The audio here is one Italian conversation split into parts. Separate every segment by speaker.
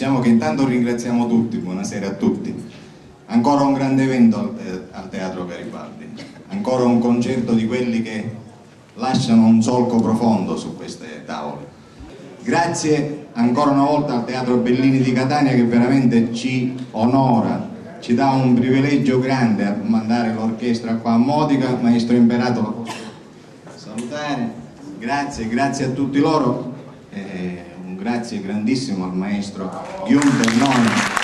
Speaker 1: Diciamo che intanto ringraziamo tutti, buonasera a tutti. Ancora un grande evento al, te al Teatro Garibaldi, ancora un concerto di quelli che lasciano un solco profondo su queste tavole. Grazie ancora una volta al Teatro Bellini di Catania che veramente ci onora, ci dà un privilegio grande a mandare l'orchestra qua a Modica, Maestro Imperato lo posso salutare, grazie, grazie a tutti loro, grazie grandissimo al Maestro Gunther Noi.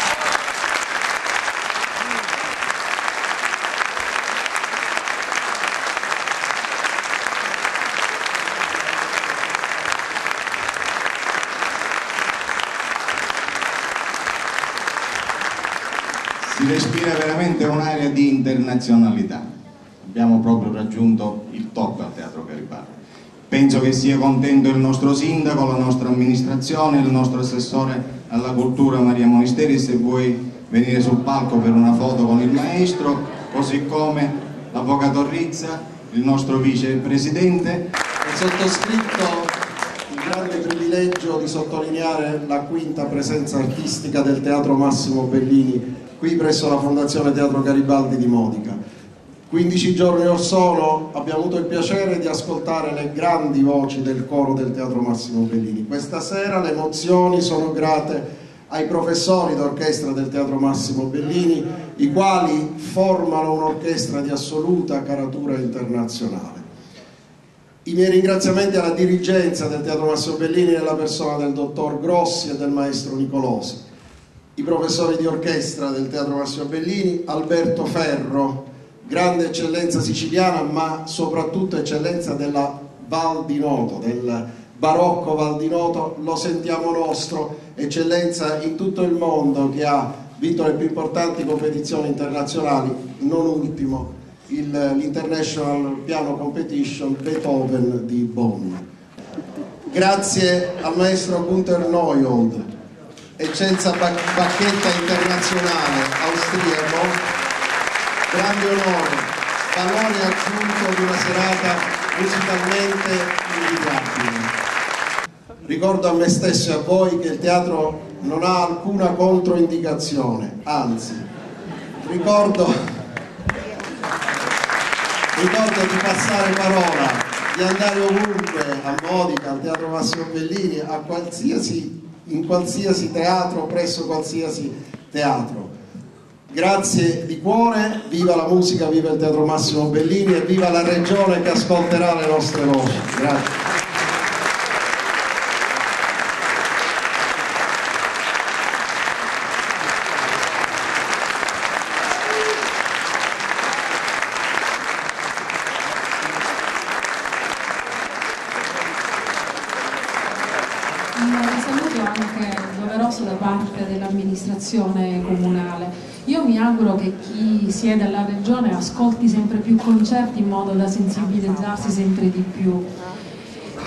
Speaker 1: si respira veramente un'area di internazionalità. Abbiamo proprio raggiunto il top al Teatro Garibaldi. Penso che sia contento il nostro sindaco, la nostra amministrazione, il nostro assessore alla cultura Maria Monisteri se vuoi venire sul palco per una foto con il maestro, così come l'avvocato Rizza, il nostro vicepresidente.
Speaker 2: Il sottoscritto il grande privilegio di sottolineare la quinta presenza artistica del Teatro Massimo Bellini qui presso la Fondazione Teatro Garibaldi di Modica. 15 giorni or sono abbiamo avuto il piacere di ascoltare le grandi voci del coro del Teatro Massimo Bellini. Questa sera le emozioni sono grate ai professori d'orchestra del Teatro Massimo Bellini, i quali formano un'orchestra di assoluta caratura internazionale. I miei ringraziamenti alla dirigenza del Teatro Massimo Bellini nella persona del dottor Grossi e del maestro Nicolosi i professori di orchestra del Teatro Massimo Bellini, Alberto Ferro, grande eccellenza siciliana ma soprattutto eccellenza della Val di Noto, del barocco Val di Noto, lo sentiamo nostro, eccellenza in tutto il mondo che ha vinto le più importanti competizioni internazionali, non ultimo l'International Piano Competition Beethoven di Bonn. Grazie al maestro Gunther Neuhold, eccelsa bacchetta internazionale austriaco, grande onore, valore aggiunto di una serata musicalmente invidiabile. Ricordo a me stesso e a voi che il teatro non ha alcuna controindicazione, anzi, ricordo, ricordo di passare parola, di andare ovunque, a Modica, al Teatro Massimo Bellini, qualsiasi in qualsiasi teatro, presso qualsiasi teatro. Grazie di cuore, viva la musica, viva il Teatro Massimo Bellini e viva la regione che ascolterà le nostre voci. Grazie.
Speaker 3: amministrazione comunale. Mi auguro che chi siede alla regione ascolti sempre più concerti in modo da sensibilizzarsi sempre di più.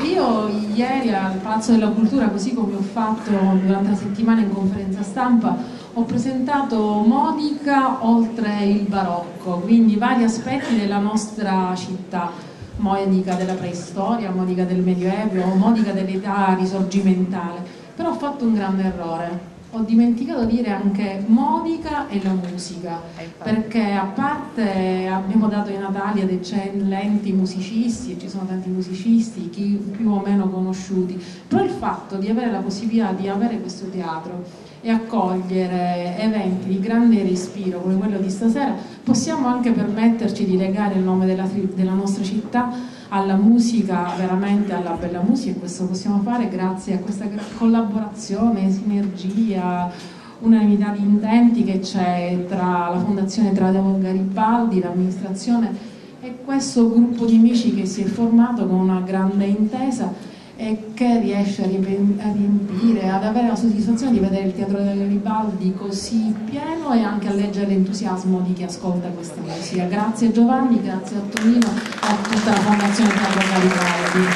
Speaker 3: Io ieri al Palazzo della Cultura, così come ho fatto durante la settimana in conferenza stampa, ho presentato Modica oltre il barocco, quindi vari aspetti della nostra città, Modica della preistoria, Modica del Medioevo, Modica dell'età risorgimentale, però ho fatto un grande errore, ho dimenticato di dire anche Monica e la musica, perché a parte abbiamo dato i Natali ad eccellenti musicisti, e ci sono tanti musicisti, chi più o meno conosciuti, però il fatto di avere la possibilità di avere questo teatro e accogliere eventi di grande respiro come quello di stasera, possiamo anche permetterci di legare il nome della, della nostra città alla musica, veramente alla bella musica e questo possiamo fare grazie a questa collaborazione, sinergia, unanimità di intenti che c'è tra la Fondazione Tradeo Garibaldi, l'amministrazione e questo gruppo di amici che si è formato con una grande intesa e che riesce a riempire, ad avere la soddisfazione di vedere il Teatro delle Garibaldi così pieno e anche a leggere l'entusiasmo di chi ascolta questa musica. Grazie Giovanni, grazie a Tonino e a tutta la Fondazione Teatro Garibaldi.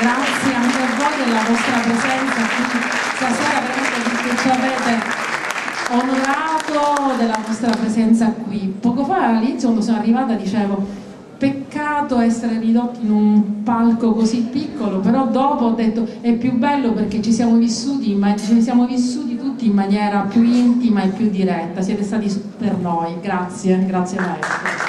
Speaker 3: Grazie anche a voi della vostra presenza qui stasera, veramente perché ci avete onorato della vostra presenza qui. Poco fa all'inizio quando sono arrivata dicevo peccato essere ridotti in un palco così piccolo, però dopo ho detto è più bello perché ci siamo vissuti, ma ci siamo vissuti tutti in maniera più intima e più diretta. Siete stati per noi. Grazie, grazie maestro.